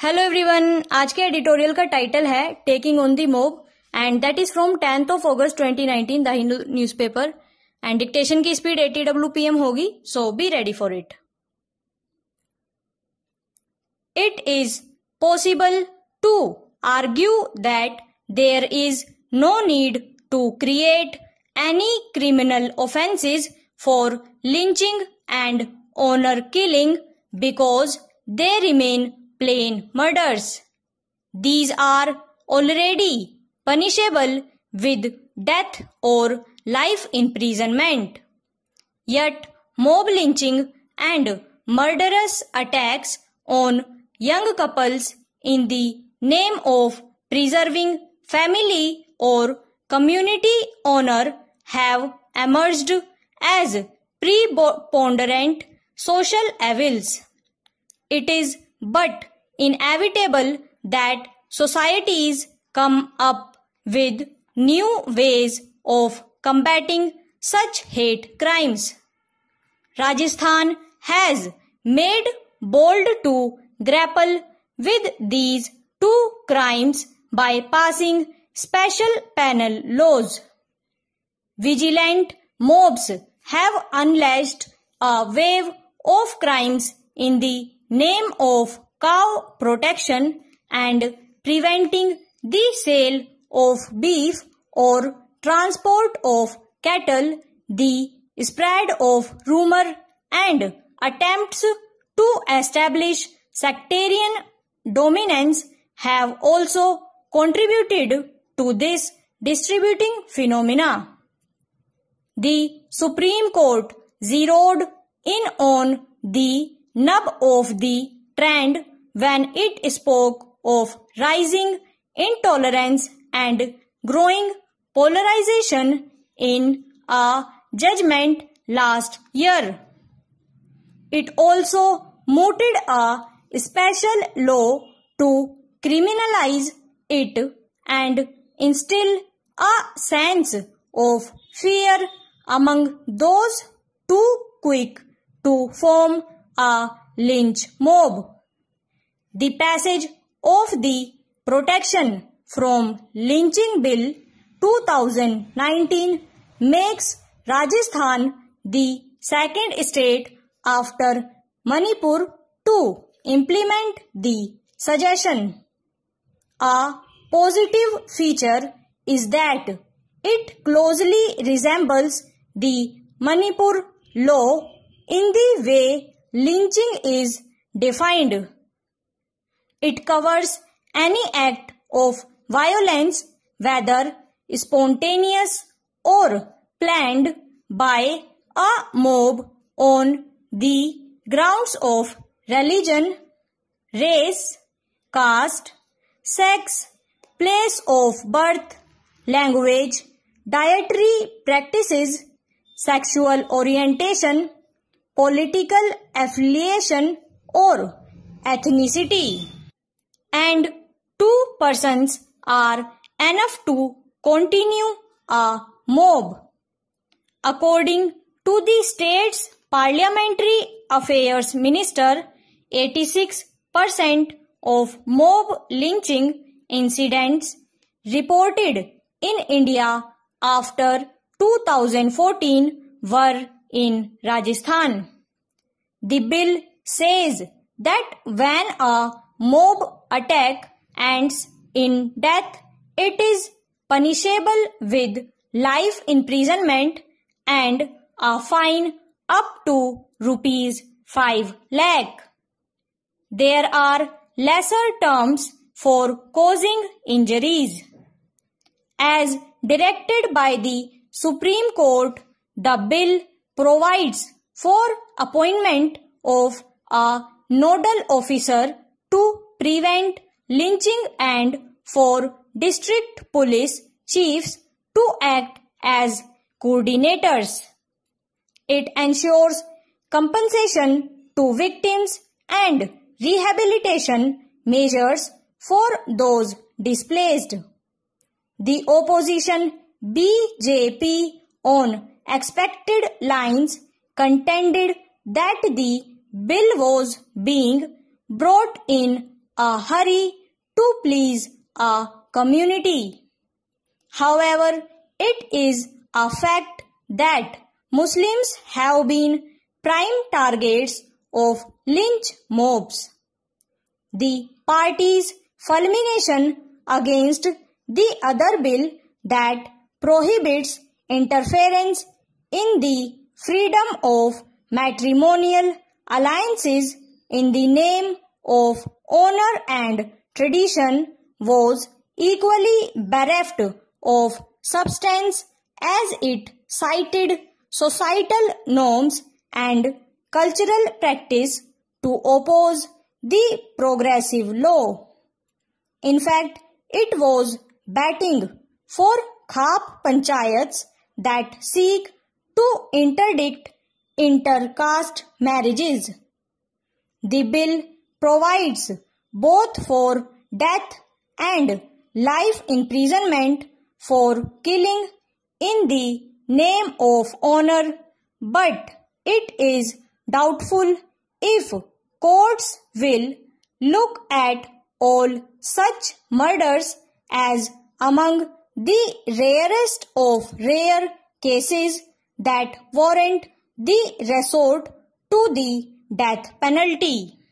Hello everyone आज के editorial का टाइटल है taking on the mob and that is from tenth of August 2019 the Hindu newspaper and dictation की speed 80 W P M होगी so be ready for it it is possible to argue that there is no need to create any criminal offences for lynching and honour killing because they remain plain murders. These are already punishable with death or life imprisonment. Yet mob lynching and murderous attacks on young couples in the name of preserving family or community honor have emerged as preponderant social evils. It is but inevitable that societies come up with new ways of combating such hate crimes. Rajasthan has made bold to grapple with these two crimes by passing special penal laws. Vigilant mobs have unleashed a wave of crimes in the name of cow protection and preventing the sale of beef or transport of cattle, the spread of rumor and attempts to establish sectarian dominance have also contributed to this distributing phenomena. The Supreme Court zeroed in on the nub of the trend when it spoke of rising intolerance and growing polarization in a judgment last year. It also mooted a special law to criminalize it and instill a sense of fear among those too quick to form a lynch mob. The passage of the Protection from Lynching Bill 2019 makes Rajasthan the second state after Manipur to implement the suggestion. A positive feature is that it closely resembles the Manipur law in the way Lynching is defined. It covers any act of violence whether spontaneous or planned by a mob on the grounds of religion, race, caste, sex, place of birth, language, dietary practices, sexual orientation, political affiliation or ethnicity. And two persons are enough to continue a mob. According to the state's parliamentary affairs minister, 86% of mob lynching incidents reported in India after 2014 were in Rajasthan. The bill says that when a mob attack ends in death, it is punishable with life imprisonment and a fine up to rupees 5 lakh. There are lesser terms for causing injuries. As directed by the Supreme Court, the bill provides for appointment of a nodal officer to prevent lynching and for district police chiefs to act as coordinators. It ensures compensation to victims and rehabilitation measures for those displaced. The opposition BJP on expected lines contended that the bill was being brought in a hurry to please a community. However, it is a fact that Muslims have been prime targets of lynch mobs. The party's fulmination against the other bill that prohibits interference in the freedom of matrimonial alliances in the name of honor and tradition was equally bereft of substance as it cited societal norms and cultural practice to oppose the progressive law. In fact, it was batting for Khap panchayats that seek to interdict intercaste marriages. The bill provides both for death and life imprisonment for killing in the name of honor, but it is doubtful if courts will look at all such murders as among the rarest of rare cases that warrant the resort to the death penalty.